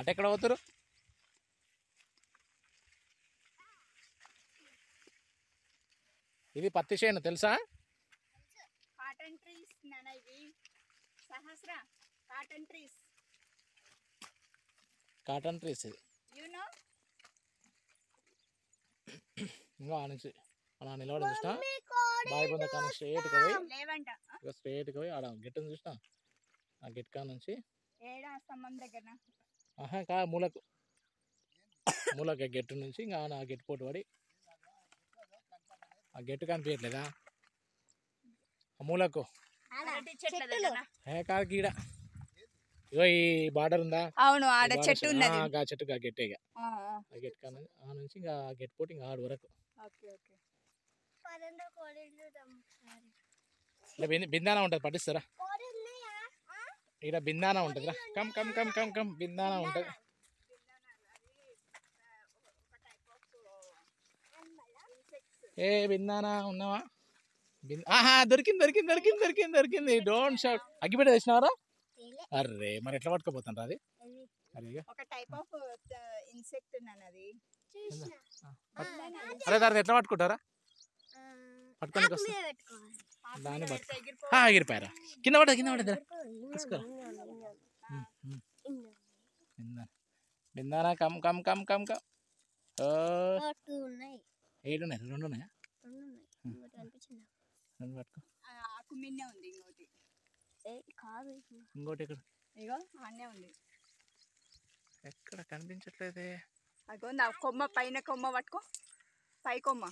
అటు ఎక్కడ పోతారు? ఇది పత్తి చేను తెలుసా? Cotton trees Sahasra cotton trees. Cotton trees ఇది. యు నో ఇంకా నుంచి అలా నిలబడి చూసినా? బావి పొంద కానీ స్ట్రేట్గా పోయి? ఇక స్ట్రేట్గా పోయి ఆడ గెట్టును చూసినా? ఆ గెట్ కా నుంచి ఏడా స్తంభం దగ్గర. ఆహా కా మూలకు మూలక గెట్టు నుంచి ఇంకా ఆ గెట్టు పోటు పడి. ఆ గెట్టు కనిపించట్లేదా? ఆ మూలకు. ఏ కాదు గీడ. ఇగో ఈ బార్డర్ ఉందా? అవును ఆడ చెట్టు ఉన్నది. ఆ, చెట్టు గెట్టే ఇక ఆ, గెట్ ఆ నుంచి ఇంకా ఆ గెట్ పోటీ ఇంకా ఆడు వరకు. బిందానా ఉంటుంది పట్టిస్తారా? ఇక్కడ బిందానా ఉంటుంది come come come come come బిందానా ఉంటుంది. ఏ బిందానా ఉన్నావా? ఆహా దొరికింది దొరికింది దొరికింది దొరికింది దొరికింది. డోంట్ షౌట్ అగ్గిపెట్టి తెచ్చినావరా? అర్రే మరి ఎట్లా పట్టుకోపోతాను అది? అరే అరే దాన్ని ఎట్లా పట్టుకుంటారా? పట్టుకోనికి వస్తా దాన్ని పట్టుకో ఆ, ఎగిరిపోయారా కింద పడ్డా కింద పడ్డా తీసుకోరా బిందానా come come come come come. ఏడు ఉన్నాయి రెండు ఉన్నాయా? రెండు పట్టుకో. ఇంకోటి. ఏ కాదు ఇంకోటి ఎక్కడ? ఇగో అన్నే ఉంది. ఎక్కడ కనిపించట్లేదే? అగో నా కొమ్మ పైన కొమ్మ పట్టుకో. పై కొమ్మ.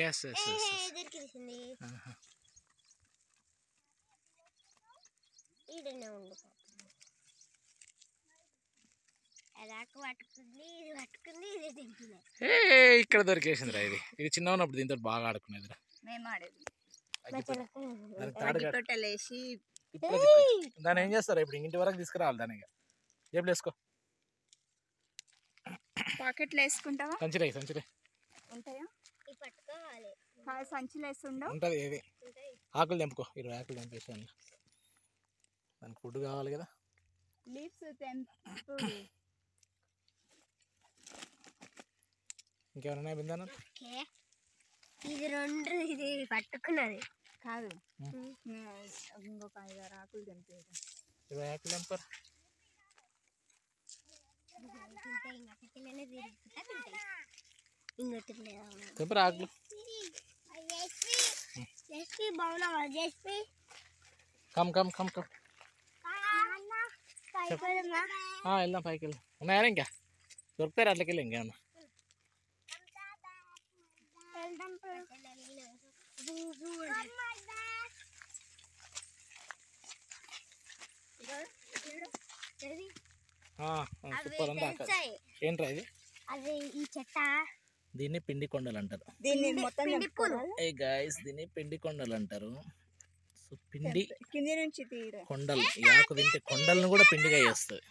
ఎస్ ఎస్ ఎస్ దొరికింది ఈడనే ఉండు పాపం అలాకు పట్టుకుంది ఇది పట్టుకుంది ఇది తింటున్నాయి ఏ ఇక్కడ దొరికేసిందిరా ఇది ఇది చిన్న ఉన్నప్పుడు దీంతో బాగా ఆడుకునేదిరా మేము ఆడేది అగ్గిపెట్టి. దానికి తాడు కట్టు. తొట్టలేసి తిప్పే తిప్పే. దాన్ని ఏం చేస్తారు ఇప్పుడు ఇంటి వరకు తీసుకురావాలి దాన్ని ఇక జేబులు వేసుకో పాకెట్లో వేసుకుంటావా సంచిరే సంచిరే సంచిలో వేస్తుండవు ఉంటుంది ఏది ఉంటాయి ఆకులు తెంపుకో ఇరవై ఆకులు తెంపేసాను దానికి ఫుడ్ కావాలి కదా లీవ్స్ తెంపు ఇంకెవరైనా బిందానా ఓకే ఇది రెండు ఇది పట్టుకున్నది కాదు ఉం. ఇంకొక ఐదారు ఆకులు తెంపేది ఇరవై ఆకులు తెంపరు తింటాయి ఇంకా తిట్లనే తిరుగుతా తింటాయి ఇంకోటి లేదా తెంపరు ఆకులు జస్పి బాగున్నావా Jaspi come come come come. వెళ్దాం పైకి వెళ్దాం. ఉన్నాయా ఇంకా? దొరుకుతారు అట్లకి వెళ్ళి సూపర్ ఉందా అక్కడ ఏంట్రా ఇది? అది ఈ చెట్ట. దీన్ని పిండి కొండలు అంటారు దీన్ని మొత్తం పిండి పూలు. తెంపుకోవాలి. ఏ గాయస్ దీన్ని పిండి కొండలు అంటారు సో పిండి కింది నుంచి తీర కొండలు ఈ ఆకు తింటే కొండలను కూడా పిండిగా చేస్తుంది